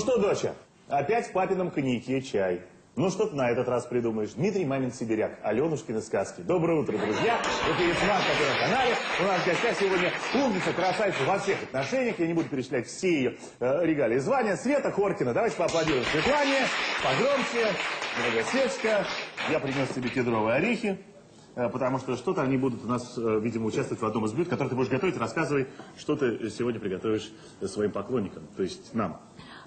Что, доча, опять в папином коньяке чай. Ну что ты на этот раз придумаешь? Дмитрий Мамин Сибиряк, Аленушкины сказки. Доброе утро, друзья. Это Ясман, который на канале. У нас в гостях сегодня умница, красавица во всех отношениях. Я не буду перечислять все ее э, регалии и звания. Света Хоркина. Давайте поаплодируем Светлане. Погромче. Дорогая Светочка. Я принес тебе кедровые орехи. э, Потому что что-то они будут у нас, э, видимо, участвовать в одном из блюд, которые ты будешь готовить. Рассказывай, что ты сегодня приготовишь своим поклонникам, то есть нам.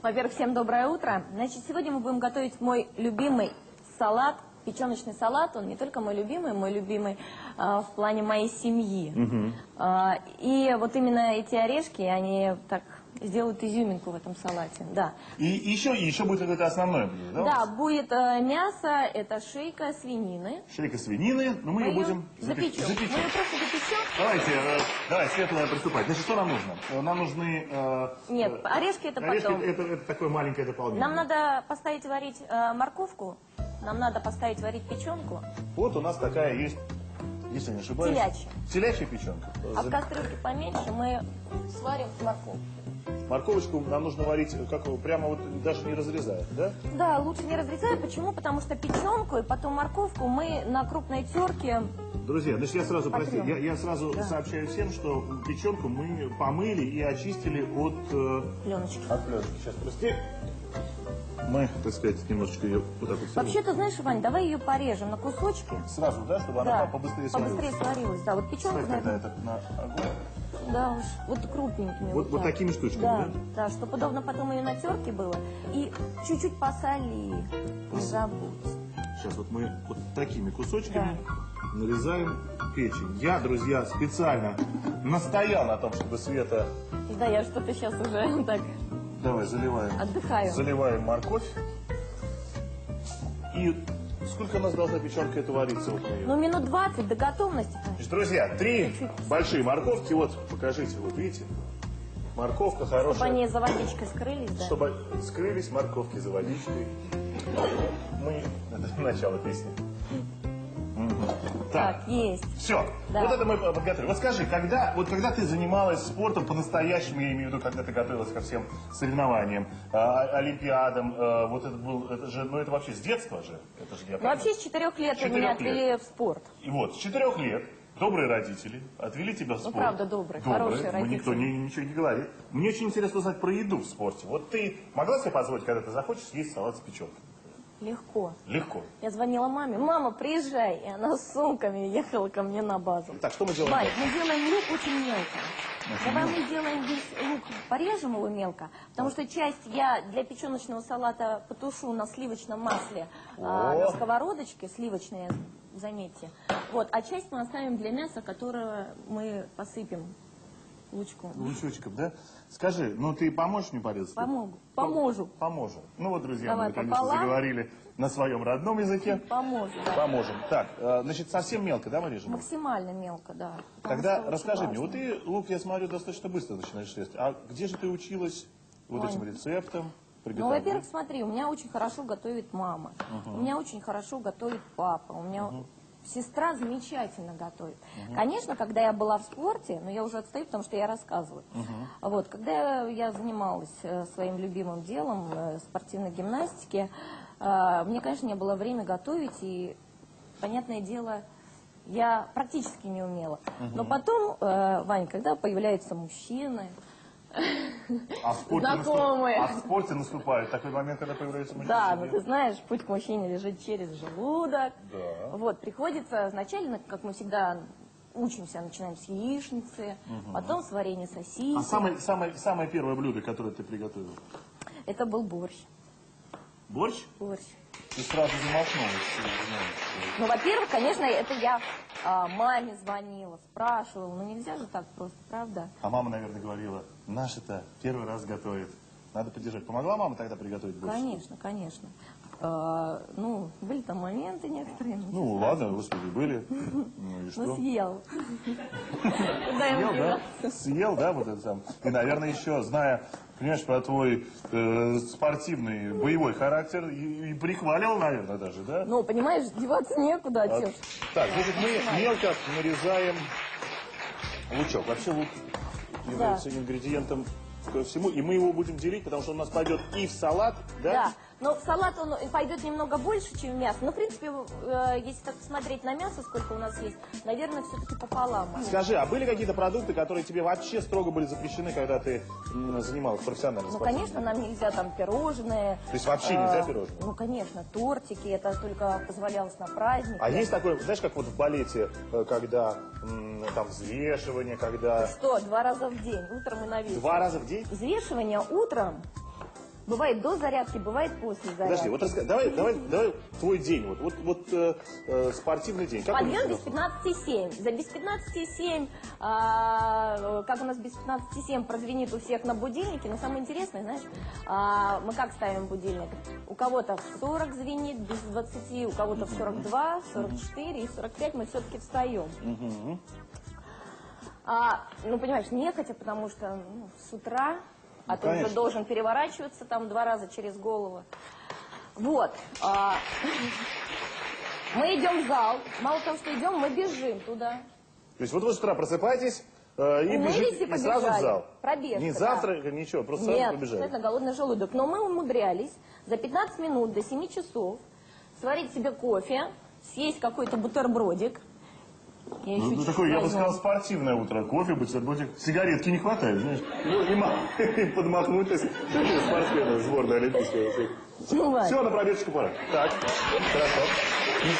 Во-первых, всем доброе утро. Значит, сегодня мы будем готовить мой любимый салат, печеночный салат. Он не только мой любимый, мой любимый а, в плане моей семьи. А, и вот именно эти орешки, они так сделают изюминку в этом салате. Да, И еще, еще будет это основное блюдо, да? да будет э, мясо, это шейка свинины. Шейка свинины, но мы, ее её будем запек- запечем. Мы ее просто запечем. Давайте, э, давай, Света, надо приступать. Значит, что нам нужно? Э, Нам нужны... э, Нет, э, орешки это орешки потом. Это, это такое маленькое дополнение. Нам надо поставить варить э, морковку, нам надо поставить варить печенку, Вот у нас такая есть, если не ошибаюсь... Телячья. Телячья печенка. а в кастрюльке поменьше мы сварим морковку. Морковочку нам нужно варить, э, как прямо вот даже не разрезая, да? Да, лучше не разрезать. Почему? Потому что печенку и потом морковку мы на крупной терке... Друзья, значит, я сразу, прости, я, я сразу Да. сообщаю всем, что печенку мы помыли и очистили от... э, Пленочки. от пленки. Сейчас, прости. Мы, так сказать, немножечко ее вот так вот... Вообще, ты знаешь, Вань, давай ее порежем на кусочки. Сразу, да, чтобы она Да, по- побыстрее побыстрее сварилась? сварилась. Да, вот печенку, Ставь тогда это на огонь. Да уж, вот крупненькими. Вот- вот так. такими штучками, да? да? Да, чтобы удобно потом ее на терке было. И чуть-чуть посоли, не забудь. Сейчас вот мы вот такими кусочками нарезаем печень. Я, друзья, специально настоял на том, чтобы Света... Да, я что-то сейчас уже так Давай, заливаем. отдыхаю. Заливаем морковь. И сколько у нас должна печенка это вариться? Вот Ну, минут 20 до готовности. Значит, друзья, три большие морковки. Вот, покажите, вот видите? Морковка Чтобы хорошая. они за водичкой скрылись, да? Чтобы скрылись морковки за водичкой. Мы... Это начало песни. Так, Так, есть. все. Да. Вот это мы подготовили. Вот скажи, когда, вот когда ты занималась спортом по-настоящему, я имею в виду, когда ты готовилась ко всем соревнованиям, а, олимпиадам, а, вот это был, это же, ну это вообще с детства же. Это же я Ну, вообще с четырех лет С меня четырех отвели лет. в спорт. И вот, с четырех лет добрые родители отвели тебя в спорт. Ну, правда, добрые, хорошие Мы никто родители. ни- ничего не говорит. Мне очень интересно узнать про еду в спорте. Вот ты могла себе позволить, когда ты захочешь, съесть салат с печенкой? Легко. Легко. Я звонила маме, мама, приезжай. И она с сумками ехала ко мне на базу. Так, что мы делаем? Дальше? мы делаем лук очень мелко. Давай мы делаем весь лук, порежем его мелко, потому что часть я для печеночного салата потушу на сливочном масле О! на сковородочке, сливочные, заметьте. Вот, а часть мы оставим для мяса, которое мы посыпем лучком. Лучочком, да? Скажи, ну ты поможешь мне порезать? Помогу. Поможу. Поможем. Ну вот, друзья, Давай мы наконец-то пополам. заговорили на своем родном языке. Поможет, да. Поможем. Так, э, значит, совсем мелко, да, мы режем? Максимально мелко, да. потому Тогда расскажи мне, вот ты лук, я смотрю, достаточно быстро начинаешь есть. А где же ты училась вот Вань. этим рецептом? Ну, во-первых, смотри, у меня очень хорошо готовит мама, у меня очень хорошо готовит папа, у меня сестра замечательно готовит. Конечно, когда я была в спорте, но я уже отстаю, потому что я рассказываю. Вот, когда я занималась э, своим любимым делом, э, спортивной гимнастике, э, мне, конечно, не было времени готовить, и, понятное дело, я практически не умела. Но потом, Вань, когда появляются мужчины, А в спорте, знакомые. наступ- а в спорте наступает такой момент, когда появляется мужчина. Да, но ты знаешь, путь к мужчине лежит через желудок. Да. Вот, приходится вначале, как мы всегда учимся, начинаем с яичницы, потом с варенья сосисок. А самое, самое, самое первое блюдо, которое ты приготовил? Это был борщ. Борщ? Борщ. Ты сразу замахнулась. Ну, во-первых, конечно, это я а, маме звонила, спрашивала. Ну, нельзя же так просто, правда? А мама, наверное, говорила, наш-то первый раз готовит. Надо поддержать. Помогла мама тогда приготовить борщ? Конечно, конечно. А, ну, были там моменты некоторые. Ну, ладно, господи, были. Ну и что? Ну, съел. Съел, да? Съел, да, вот это сам. И, наверное, еще, зная, понимаешь, про твой э, спортивный, боевой характер, и, и прихваливал, наверное, даже, да? Ну, понимаешь, деваться некуда. Тёш. Так, значит, мы мелко нарезаем лучок. Вообще лук является ингредиентом ко всему, и мы его будем делить, потому что он у нас пойдет и в салат, да? Но в салат он пойдет немного больше, чем мясо. Но, в принципе, э, если так посмотреть на мясо, сколько у нас есть, наверное, все-таки пополам. Скажи, а были какие-то продукты, которые тебе вообще строго были запрещены, когда ты м, занималась профессионально Ну, конечно, нам нельзя там пирожные. То есть вообще нельзя э, пирожные? Ну, конечно, тортики, это только позволялось на праздник. А есть такое, знаешь, как вот в балете, э, когда м, там взвешивание, когда Что, два раза в день, утром и на вечер. два раза в день? Взвешивание утром бывает до зарядки, бывает после зарядки. Подожди, вот раска- давай, давай, давай твой день, вот, вот, вот э, э, спортивный день. Как Подъем без называется? 15,7. За без 15,7, а, как у нас без 15,7 прозвенит у всех на будильнике, но самое интересное, знаешь, а, мы как ставим будильник? У кого-то в 40 звенит, без 20, у кого-то в 42, 44 и 45 мы все-таки встаем. А, ну, понимаешь, нехотя, потому что ну, с утра, а ты конечно. уже должен переворачиваться там два раза через голову. Вот. а, мы идем в зал. Мало того, что идем, мы бежим туда. То есть вот вы с утра просыпаетесь э, и Умылись бежите, и и сразу в побежали. зал. Пробежка, Не да. завтра, ничего, просто сразу Нет, побежали. это голодный желудок. Но мы умудрялись за 15 минут до 7 часов сварить себе кофе, съесть какой-то бутербродик. Я еще Ну, ну, чуть-чуть такое, я бы сказал, спортивное утро. Кофе, бутербродик. Сигаретки не хватает, знаешь. Ну, и, ма- и подмахнуть, олимпийская. Ну, ладно. Все, на пробежку пора. Так, хорошо.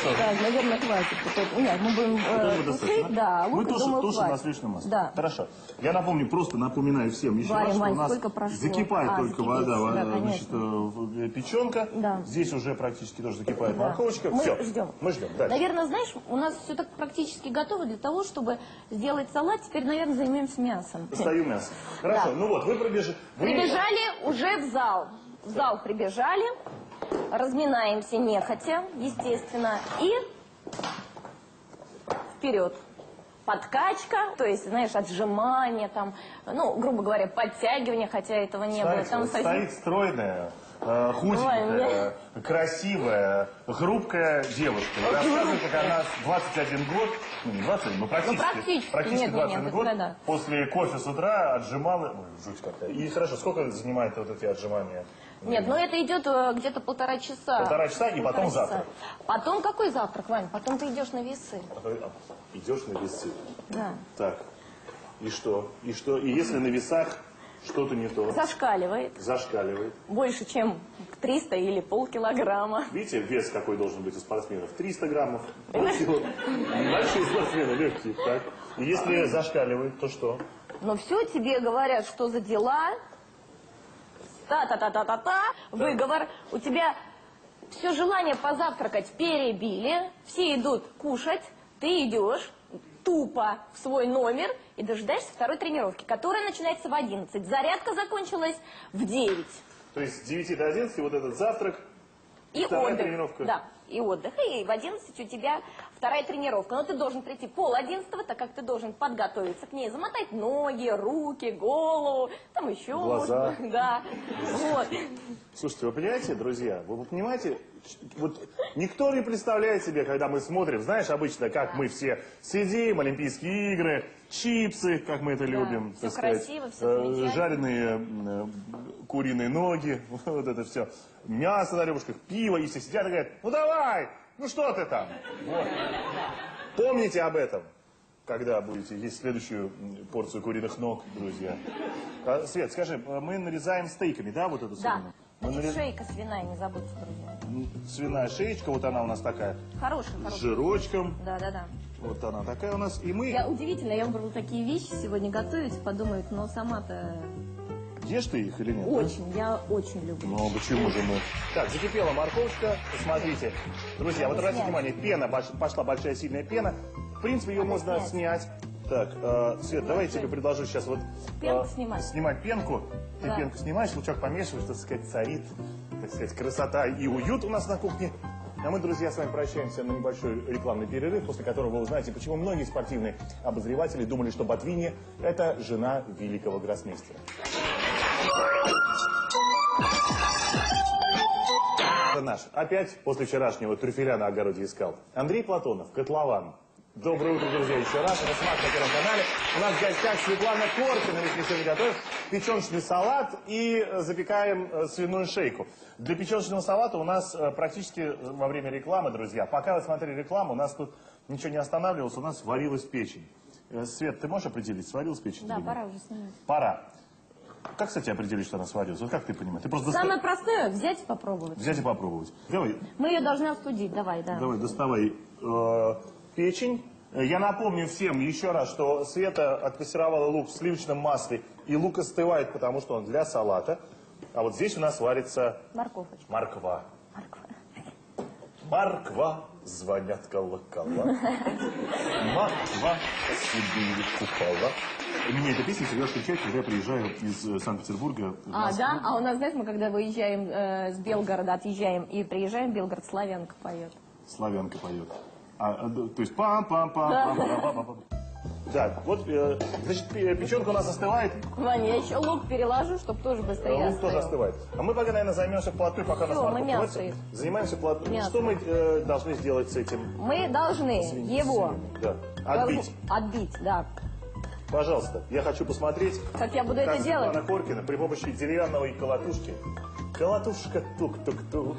Так, наверное, хватит. Нет, мы будем э, тушить, да, Мы лук, тушим, думаю, тушим на сливочном масле. Да. Хорошо. Я напомню, просто напоминаю всем еще раз, что у нас закипает А, только вода, да, значит, э, в- печенка. Да. Здесь уже практически тоже закипает Да. морковочка. Мы Все, ждем. мы ждем. Дальше. Наверное, знаешь, у нас все так практически готово для того, чтобы сделать салат. Теперь, наверное, займемся мясом. Достаю мясо. Хорошо, Да. ну вот, вы пробежали. Вы... Прибежали уже в зал. В зал прибежали, разминаемся нехотя, естественно, и вперед. Подкачка, то есть, знаешь, отжимание, там, ну, грубо говоря, подтягивание, хотя этого не было. Знаете, Там вот совсем- стоит стройная, э, худенькая, красивая, хрупкая девушка. И рассказывает, как она с 21 год, ну не 21, но практически, Ну, практически, нет, нет, 21 нет, год, да, да. после кофе с утра отжимала, ой, жуть какая. И хорошо, сколько занимает вот эти отжимания? Нет, ну это идет э, где-то полтора часа. Полтора часа и потом часа. завтрак. Потом какой завтрак, Вань? Потом ты идешь на весы. А, Идешь на весы. Да. Так, и что? И что? И если на весах что-то не то, Зашкаливает. зашкаливает. Больше, чем 300 или полкилограмма. Видите, вес какой должен быть у спортсменов? 300 граммов. Полкило. Большие спортсмены, легкие. Так. И если зашкаливает, то что? Но все тебе говорят, что за дела. Та-та-та-та-та-та. Выговор. У тебя все желание позавтракать перебили. Все идут кушать. Ты идешь тупо в свой номер и дожидаешься второй тренировки, которая начинается в 11. Зарядка закончилась в 9. То есть с 9 до 11 вот этот завтрак, И Вторая отдых. тренировка. Да, и отдых. И в 11 у тебя вторая тренировка. Но ты должен прийти пол одиннадцатого, так как ты должен подготовиться к ней, замотать ноги, руки, голову, там еще. Глаза. Да. Вот. Слушайте, вы понимаете, друзья, вы, понимаете, вот никто не представляет себе, когда мы смотрим, знаешь, обычно, как мы все сидим, Олимпийские игры, чипсы, как мы это любим, всё так сказать, красиво, всё э, замечательно. жареные э, куриные ноги, вот это все, мясо на ребушках, пиво, и все сидят и говорят, ну давай, ну что ты там? Вот. Помните об этом, когда будете есть следующую порцию куриных ног, друзья. А, Свет, скажи, э, мы нарезаем стейками, да, вот эту Да. свинину? Мы нарез- шейка свиная, не забудьте, друзья. Свиная шеечка, вот она у нас такая, Хорошая, с хорошая. жирочком, Да, да, да. вот она такая у нас, и мы... Я удивительно, я выбрала такие вещи сегодня готовить, подумают, но сама-то Ешь ты их или нет? да? очень, я очень люблю. Ну, почему же мы? Так, закипела морковочка. Посмотрите. Друзья, вот обратите внимание, пена, пошла большая сильная пена. В принципе, ее Надо можно снять. снять. Так, э, Свет, давай я тебе предложу сейчас вот... Пенку э, снимать. Снимать пенку. Ты Да. пенку снимаешь, лучок помешиваешь, так сказать, царит, так сказать, красота и уют у нас на кухне. А мы, друзья, с вами прощаемся на небольшой рекламный перерыв, после которого вы узнаете, почему многие спортивные обозреватели думали, что Ботвини – это жена великого гроссмейстера. Это наш. Опять после вчерашнего трюфеля на огороде искал. Андрей Платонов, котлован. Доброе утро, друзья, еще раз. Это «Смак» на Первом канале. У нас в гостях Светлана Коркина. Мы с сегодня готовим печеночный салат и э, запекаем э, свиную шейку. Для печеночного салата у нас э, практически во время рекламы, друзья, пока вы смотрели рекламу, у нас тут ничего не останавливалось, у нас варилась печень. Свет, ты можешь определить, сварилась печень? Да, пора уже снимать. Пора. Как, кстати, определить, что она сварилась? Вот как ты понимаешь? Ты просто доста- Самое простое взять и попробовать. взять и попробовать. Давай, Мы ее должны остудить, давай, да. Давай, доставай э, печень. Я напомню всем еще раз, что Света отпассеровала лук в сливочном масле, и лук остывает, потому что он для салата. А вот здесь у нас варится Морковочка. морква. Морква. Морква, звонят колокола. Морква, Сибирь купола. Мне эта песня всегда встречает, когда я приезжаю из э, Санкт-Петербурга А, да? А у нас, знаешь, мы когда выезжаем э, с Белгорода, отъезжаем и приезжаем, Белгород славянка поет. Славянка поет. А, а, то есть пам пам пам пам пам пам пам Так, вот, э, значит, пе- печенка у нас остывает, Ваня, я еще лук переложу, чтобы тоже быстрее лук тоже остыл. остывает. А мы пока, наверное, займемся плотой, пока у нас мы мясо их. Занимаемся плотой. Мясо. Что мы э, должны сделать с этим? Мы должны его Да. Отбить. Отбить, да. Пожалуйста, я хочу посмотреть, Как я буду как это делать? Светлана Коркина при помощи деревянной колотушки. Колотушка тук-тук-тук.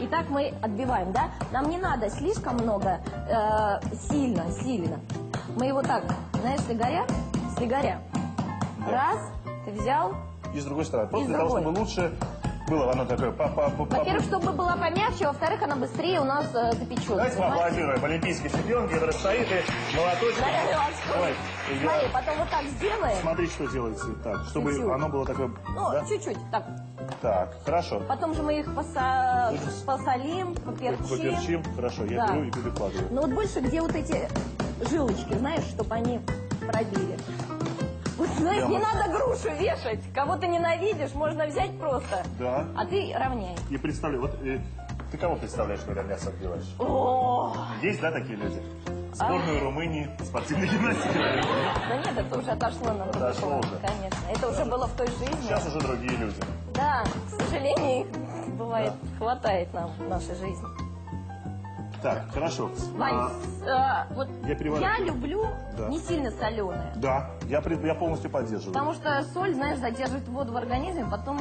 Итак, мы отбиваем, да? Нам не надо слишком много, э, сильно, сильно. Мы его так, знаешь, слегоря, слегоря. Раз, ты взял. И с другой стороны. Просто для того, чтобы лучше было оно такое па па па па Во-первых, чтобы была помягче, во-вторых, она быстрее у нас э, запечется. Давайте поаплодируем олимпийской чемпионке, которая стоит и молоточек. Да, я- Смотри, потом вот так сделаем. Смотри, что делается так, чтобы Чуть-чуть. оно было такое... Ну, да? чуть-чуть, так. Так, хорошо. Потом же мы их поса- посолим, поперчим. Поперчим, хорошо, я Да. беру и перекладываю. Но вот больше, где вот эти жилочки, знаешь, чтобы они пробили. Вот, знаешь, Я не вот- надо грушу вешать. Кого ты ненавидишь, можно взять просто. Да. А ты равняй. И представляю, вот э, ты кого представляешь, когда мясо отбиваешь? О, Есть, да, такие люди? А. Сборную Румынии, спортивной гимнастики. наверное. да нет, это уже отошло нам. Отошло далеко, уже. Конечно. Это уже было в той жизни. Сейчас уже другие люди. Да, к сожалению, их бывает, хватает нам в нашей жизни. Так, хорошо. Вань, А, с- э, вот я переворачиваю. люблю Да. не сильно соленое. да, я, пред- я полностью поддерживаю. Потому что соль, знаешь, задерживает воду в организме, потом...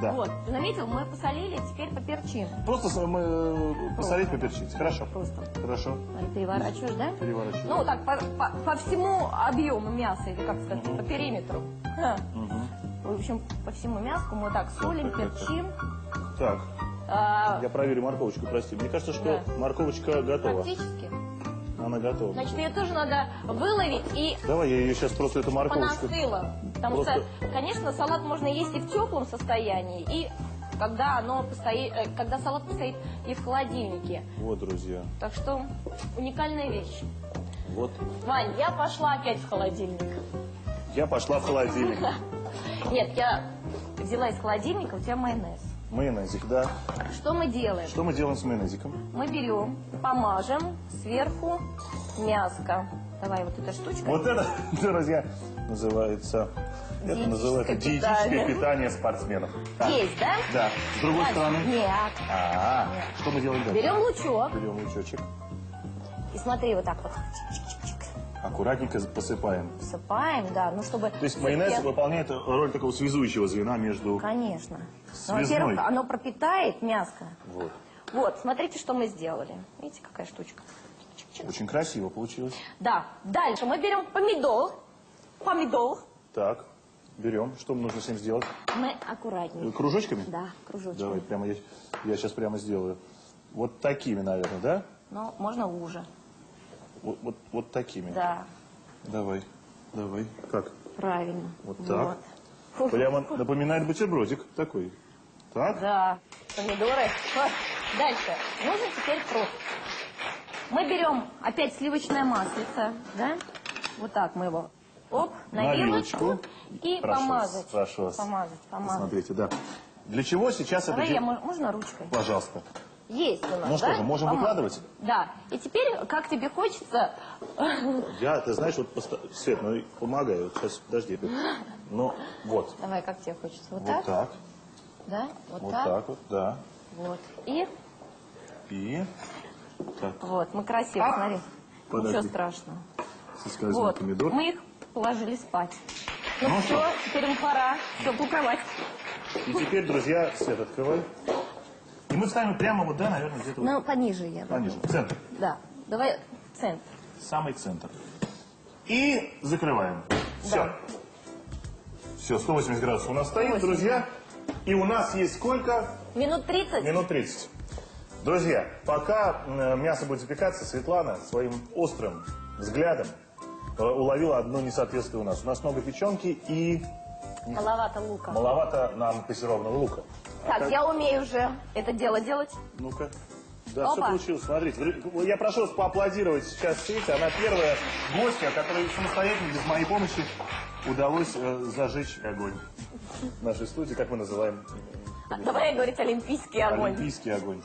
Да. Вот, ты заметил, мы посолили, теперь поперчим. Просто мы э, посолить, поперчить. Хорошо. Просто. Хорошо. Смотри, переворачиваешь, да? Переворачиваю. Ну, так, по, по- по всему объему мяса, или как сказать, по периметру. Ха. В общем, по всему мяску мы так солим, перчим. Так, А, я проверю морковочку, прости. Мне кажется, что Да. морковочка готова. практически. Она готова. Значит, ее тоже надо выловить и Давай я ее сейчас просто эту морковочку. понастыло. Потому Просто- что, конечно, салат можно есть и в теплом состоянии, и когда, оно постоит, э, когда салат постоит и в холодильнике. Вот, друзья. Так что уникальная вещь. Вот. Вань, я пошла опять в холодильник. Я пошла в холодильник. Нет, я взяла из холодильника, у тебя майонез. Майонезик, да. Что мы делаем? Что мы делаем с майонезиком? Мы берем, помажем сверху мяско. Давай вот эта штучка. Вот это, друзья, называется... Это называется диетическое питание. питание спортсменов. Так, Есть, да? Да. С другой Вань, стороны... Нет. А, что мы делаем дальше? Берем лучок Берем лучочек. и смотри, вот так вот. Аккуратненько посыпаем. всыпаем, да, ну чтобы... То есть майонез всё-таки- выполняет роль такого связующего звена между... Конечно. Связной. Ну, во-первых, оно пропитает мяско. Вот. Вот, смотрите, что мы сделали. Видите, какая штучка? Чик-чик-чик. Очень красиво получилось. Да, дальше мы берем помидор. Помидор. Так, берем. Что нужно с ним сделать? Мы аккуратнее. Кружочками? Да, кружочками. Давай, прямо я, я сейчас прямо сделаю. Вот такими, наверное, да? Ну, можно уже. Вот, вот, вот такими. Да, Давай, давай. Как? правильно. Вот так. Фу. Прямо напоминает бутербродик такой. Так? Да, помидоры. Вот. Дальше. Нужно теперь фрукт. Мы берем опять сливочное маслице, да? Вот так мы его, оп, на, На вилочку. вилочку. И Прошу вас, помазать. прошу вас. Помазать, помазать. Смотрите, да. Для чего сейчас Давай это... я, можно ручкой? Пожалуйста. Есть у нас, Ну что да? же, можем Помазать. выкладывать? Да. И теперь, как тебе хочется, Я, ты знаешь, вот поста- Свет, ну помогай. Вот сейчас, подожди. Ну, вот. давай, как тебе хочется, вот, Вот так, так. да? Вот, Вот так, так вот, да. вот. И И... Так. вот, мы красиво, смотри. Подожди. Ничего страшного. Соскользнул Вот, помидор. мы их положили спать. Ну, Ну все, что? теперь им пора в теплую кровать. И теперь, друзья, свет открывай. Мы ставим прямо вот, да, наверное, где-то вот Ну, пониже я. пониже. Центр. Да, давай центр. Самый центр. И закрываем. Все. Все, 180 градусов у нас стоит, 180. друзья. И у нас есть сколько? Минут 30? Минут 30. Друзья, пока э, мясо будет запекаться, Светлана своим острым взглядом э, уловила одно несоответствие у нас. У нас много печенки и Маловато лука. маловато нам пассерованного лука. А Так, я умею уже это дело делать. Ну-ка. Да, все Опа. получилось. Смотрите, я прошу вас поаплодировать сейчас Свете. Она первая гостья, которой самостоятельно, без моей помощи, удалось э, зажечь огонь в нашей студии, как мы называем, А, Давай говорить олимпийский огонь. олимпийский огонь.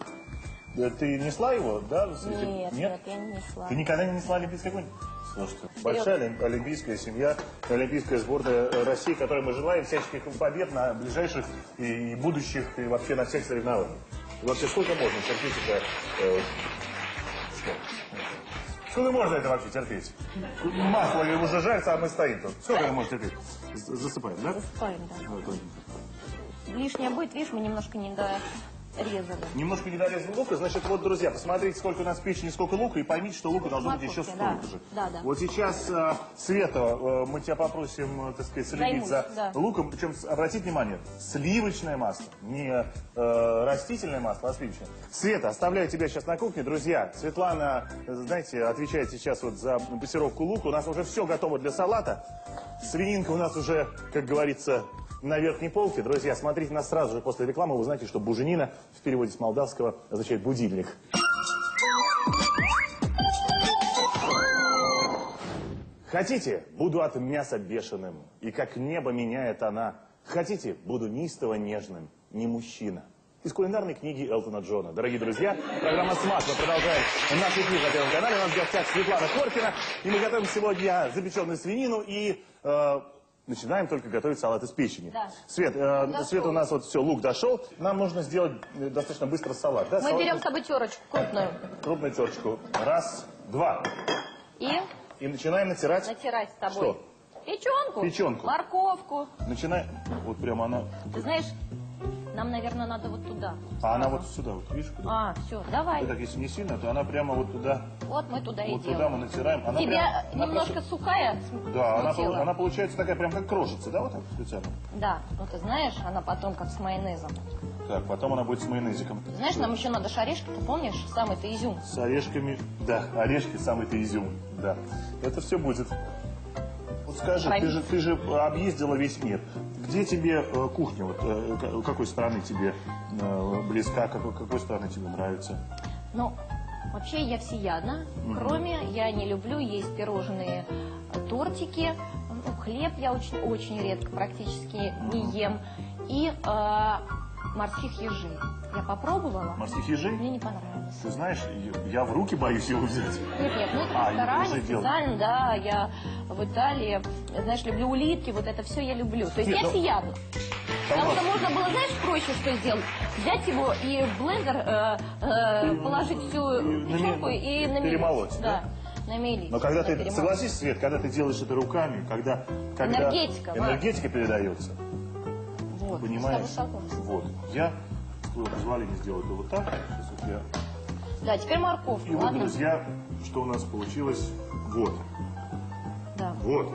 Да, Ты несла его, да? Свете? Нет, нет, я не несла. Ты никогда не несла олимпийский огонь? Слушайте, большая олим- олимпийская семья, олимпийская сборная э, России, которой мы желаем всяческих побед на ближайших и, будущих, и вообще на всех соревнованиях. И вообще сколько можно терпеть это? э, что? Сколько можно это вообще терпеть? Масло уже жарится, а мы стоим тут. Сколько это можно терпеть? Засыпаем, да? Засыпаем, да. Лишнее будет, видишь, мы немножко не дорезали. Немножко недорезан лука, значит, вот, друзья, посмотрите, сколько у нас печени, сколько лука, и поймите, что лука должно быть еще Морковки, да. столько же. Да, да. Вот сейчас, э, Света, э, мы тебя попросим, э, так сказать, следить Займусь, за да. луком. Причем, обратите внимание, сливочное масло, не э, растительное масло, а сливочное. Света, оставляю тебя сейчас на кухне. Друзья, Светлана, э, знаете, отвечает сейчас вот за пассировку лука. У нас уже все готово для салата. Свининка у нас уже, как говорится, на верхней полке. Друзья, смотрите нас сразу же после рекламы. Вы знаете, что буженина в переводе с молдавского означает будильник. Хотите, буду от мяса бешеным, и как небо меняет она. Хотите, буду неистово нежным, не мужчина. Из кулинарной книги Элтона Джона. Дорогие друзья, программа «Смак» мы продолжаем наш эфир на Первом канале. У нас в гостях Светлана Коркина. И мы готовим сегодня запеченную свинину и э, начинаем только готовить салат из печени. Да. Свет, э, Дошел. Свет, у нас вот все, лук дошел. Нам нужно сделать э, достаточно быстро салат. Да? Мы Салат- берем с собой терочку крупную Крупную терочку. Раз, два. и И начинаем натирать. натирать с тобой. Что? Печенку. Печенку. Морковку. Начинаем. Вот прямо она. Ты знаешь, нам, наверное, надо вот туда. А она вот сюда, вот видишь, куда? А, все, давай. Ты так, если не сильно, то она прямо вот туда, Вот мы туда и вот туда делаем. мы натираем. Она Тебя прям- она немножко просто- сухая Да, она, она получается такая прям как крошится, да, вот так специально? Да, ну ты знаешь, она потом как с майонезом. Так, потом она будет с майонезиком. Знаешь, нам еще надо шарешки, ты помнишь? Самый-то изюм. С орешками, да, орешки самый-то изюм, да. Это все будет. Вот скажи, ты же, ты же объездила весь мир. Где тебе э, кухня, вот, э, какой страны тебе э, близка, какой, какой страны тебе нравится? Ну, вообще я всеядна, кроме я не люблю есть пирожные тортики, ну, хлеб я очень, очень редко, практически не ем, и э, морских ежей. Я попробовала, Морских ежей? мне не понравилось. Ты знаешь, я- в руки боюсь его взять. Нет, нет, ну это А, в ресторане специально, да, я в Италии, знаешь, люблю улитки, вот это все я люблю. То есть Нет, я ну. Потому что можно было, знаешь, проще что сделать? Взять его и в блендер э, э, положить всю печенку и намелить. перемолоть, да? Да, намелить. Но когда да, ты, перемолоть. согласись, Свет, когда ты делаешь это руками, когда, когда Энергетика, энергетика передается, Вот, понимаешь? Вот. Я, с твоего позволения, сделаю это вот так. Сейчас вот я... Да, теперь морковку, И вот, ладно? друзья, что у нас получилось. Вот. Да. Вот.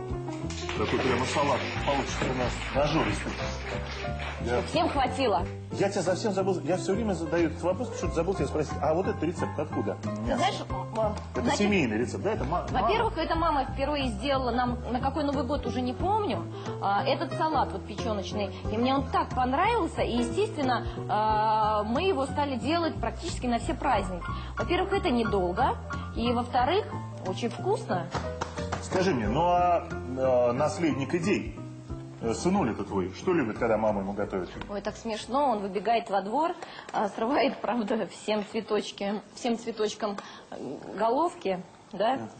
Такой прямо салат получится у нас нажористый. Я, Всем хватило. я тебя совсем забыл. Я все время задаю этот вопрос, что-то забыл тебя спросить. А вот этот рецепт откуда? Мясо. знаешь, Это значит, семейный рецепт, да? Это ма- мама? Во-первых, эта мама впервые сделала нам, на какой Новый год уже не помню, а, этот салат вот печеночный. И мне он так понравился, и, естественно, а, мы его стали делать практически на все праздники. Во-первых, это недолго, и, во-вторых, очень вкусно. Скажи мне, ну а э, наследник идей, э, сынуля-то твой, что любит, когда мама ему готовит? Ой, так смешно, он выбегает во двор, а, срывает, правда, всем цветочки, всем цветочкам э, головки, да?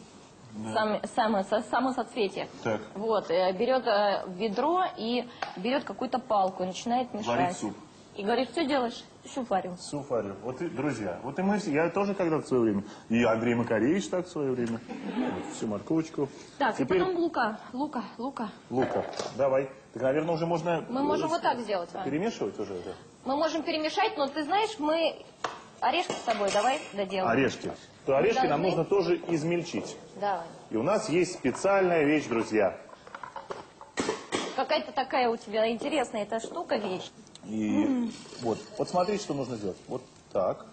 Сам, само, само соцветие. Так. Вот, э, берет э, ведро и берет какую-то палку начинает мешать. Варить суп. И говорит, что делаешь? Суп варю. Вот и, друзья, вот и мы все, я тоже когда-то в свое время, и Андрей Макаревич так в свое время, вот, всю морковочку. Так, Теперь и потом лука, лука, лука. лука. Давай. Так, наверное, уже можно... Мы можем вот так сделать, Вань. Перемешивать уже это? Мы можем перемешать, но ты знаешь, мы орешки с тобой давай доделаем. Орешки. То орешки нам Должны. нужно тоже измельчить. Давай. И у нас есть специальная вещь, друзья. Какая-то такая у тебя интересная эта штука вещь. И вот, вот смотрите, что нужно сделать. Вот так.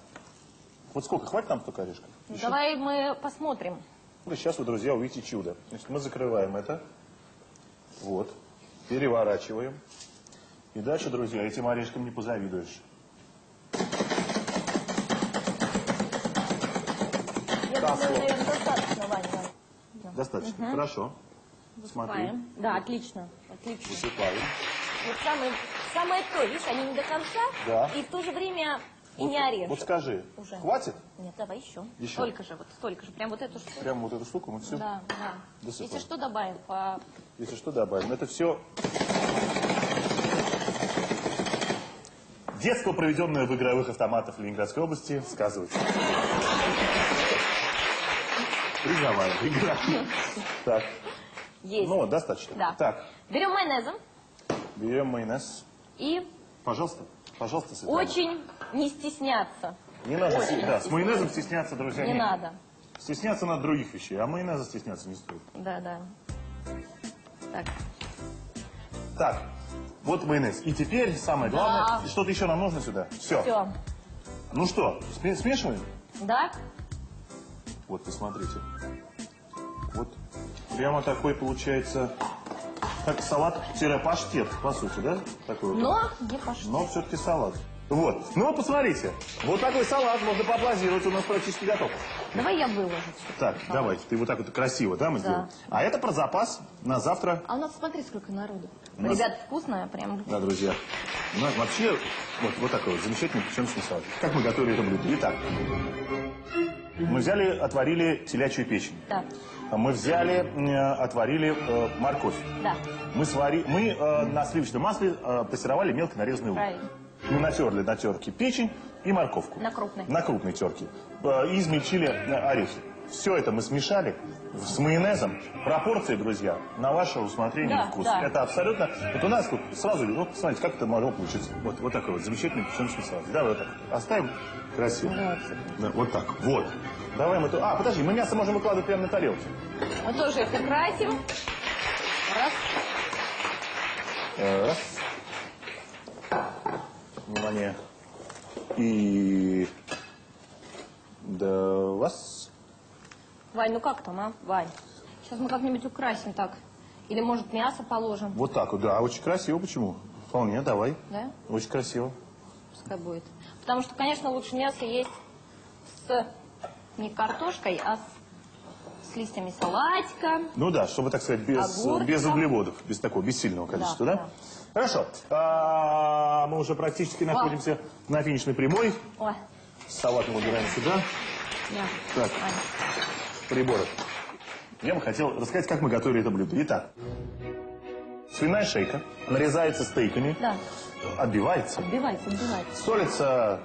Вот сколько? Хватит нам столько орешков? Еще? Давай мы посмотрим. Ну, Сейчас вы, друзья, увидите чудо. Значит, мы закрываем это. Вот. Переворачиваем. И дальше, друзья, этим орешкам не позавидуешь. Я Да, думаю, достаточно, Ваня. Ваня. Достаточно. Хорошо. Смотри. Высыпаем. Да, отлично, отлично. Высыпаем. Вот самое, самое то, видишь, они не до конца, Да. и в то же время и Вот- не орешек. Вот скажи, Уже. хватит? Нет, давай еще. Еще. Столько же, вот столько же. Прям вот эту штуку. Прямо вот эту штуку мы все, Да, да. Досыпаем. Если что, добавим по... если что, добавим. Это все Детство, проведенное в игровых автоматах Ленинградской области, сказывается. Призовая игра. Так, Есть. ну, достаточно. Да. Так, Берем майонезом берем майонез. И Пожалуйста, пожалуйста, Светлана. очень не стесняться. Не надо, Очень да, с майонезом стесняться, друзья, Не нет. надо. Стесняться надо других вещей, а майонеза стесняться не стоит. Да, да. Так. Так, вот майонез. И теперь самое главное, Да. что-то еще нам нужно сюда. Все. Все. Ну что, сме- смешиваем? Да? Вот, посмотрите. Вот прямо такой получается, как салат-паштет, по сути, да? Такой вот. Но не пошло. Но все-таки салат. Вот. Ну, посмотрите. Вот такой салат можно поаплодировать, у нас практически готов. Давай я выложу. Так, давайте, ты вот так вот красиво, да, мы Да. сделаем? А это про запас на завтра. А у нас смотри, сколько народу. У нас- Ребят, вкусное прям. Да, друзья. У нас вообще вот, вот такой вот замечательный печеночный салат. Как мы готовили это блюдо? Итак, мы взяли, отварили телячью печень. Да, Мы взяли, э, отварили э, морковь. да, Мы, свари... мы э, на сливочном масле э, пассеровали мелко нарезанный лук. правильно. Мы натерли на терке печень и морковку. На крупной. На крупной терке. Э, И измельчили э, орехи. Все это мы смешали с майонезом. Пропорции, друзья, на ваше усмотрение Да, и вкус. да. Это абсолютно... Вот у нас тут сразу, вот посмотрите, как это могло получиться. Вот, вот такой вот замечательный печеночный салат. Давай вот так. Оставим красиво. Да, вот так. Вот. Давай мы... А, подожди, мы мясо можем выкладывать прямо на тарелке. Мы тоже это красим. Раз. Раз. Внимание. И... Два. Вань, ну как там, а? Вань. Сейчас мы как-нибудь украсим так. Или, может, мясо положим. Вот так вот, да. Очень красиво. Почему? Вполне, давай. Да? Очень красиво. Пускай будет. Потому что, конечно, лучше мясо есть с не картошкой, а с, с листьями салатика. Ну да, чтобы, так сказать, без, без углеводов, без такого, без сильного количества, да? да. Хорошо. А, мы уже практически находимся на финишной прямой. Ой, Салат мы убираем сюда. да. Так, Вань. приборы. Я бы хотел рассказать, как мы готовили это блюдо. Итак, свиная шейка нарезается стейками, Да, отбивается, отбивается, отбивается. солится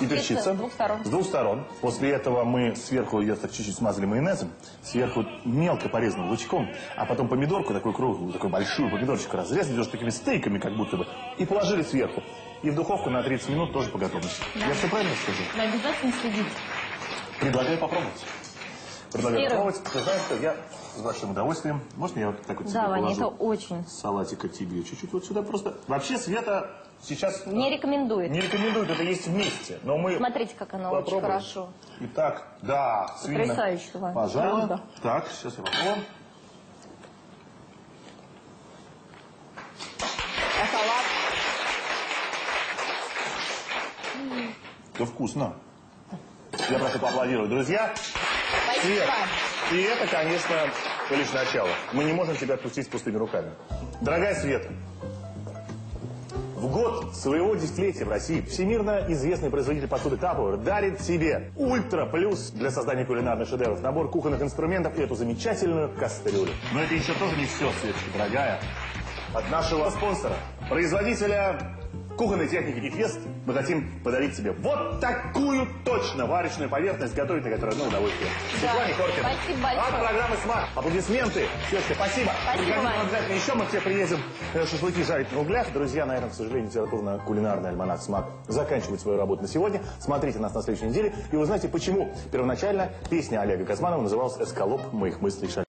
и Перчится с двух сторон. С двух сторон. После этого мы сверху ее так чуть-чуть смазали майонезом, сверху мелко порезанным лучком, а потом помидорку такую круглую, такую большую помидорчику разрезали, тоже такими стейками как будто бы, и положили сверху. И в духовку на 30 минут тоже по готовности. Да. Я все правильно скажу? Но обязательно следить. Предлагаю попробовать. Предлагаю Серый. попробовать. Ты знаешь, что я с большим удовольствием. Можно я вот так вот Да, Ваня, положу это очень. салатика тебе? Чуть-чуть вот сюда просто. Вообще Света сейчас Не рекомендует. не рекомендует это есть вместе, но мы Смотрите, как оно очень попробуем. хорошо. Итак, да, свинина. Потрясающе. Пожалуй. Правда. Так, сейчас я попробую. А салат? Да вкусно. Я прошу поаплодировать, друзья. Свет. Спасибо. И это, конечно, лишь начало. Мы не можем тебя отпустить с пустыми руками. Дорогая Света, в год своего десятилетия в России всемирно известный производитель посуды Tupperware дарит тебе Ультра Плюс для создания кулинарных шедевров, набор кухонных инструментов и эту замечательную кастрюлю. Но это еще тоже не все, Светочка, дорогая. От нашего спонсора, производителя кухонной техники и квест мы хотим подарить тебе вот такую точно варочную поверхность, готовить на которой одно удовольствие. Да, Светлане Хоркиной. спасибо большое. От программы «Смак». Аплодисменты. Светка, спасибо. Спасибо, Приходи обязательно еще. Мы к тебе приедем э, шашлыки жарить на углях. Друзья, на этом, к сожалению, литературно-кулинарный альманах «Смак» заканчивает свою работу на сегодня. Смотрите нас на следующей неделе, и вы знаете, почему первоначально песня Олега Газманова называлась «Эскалоп моих мыслей шальных».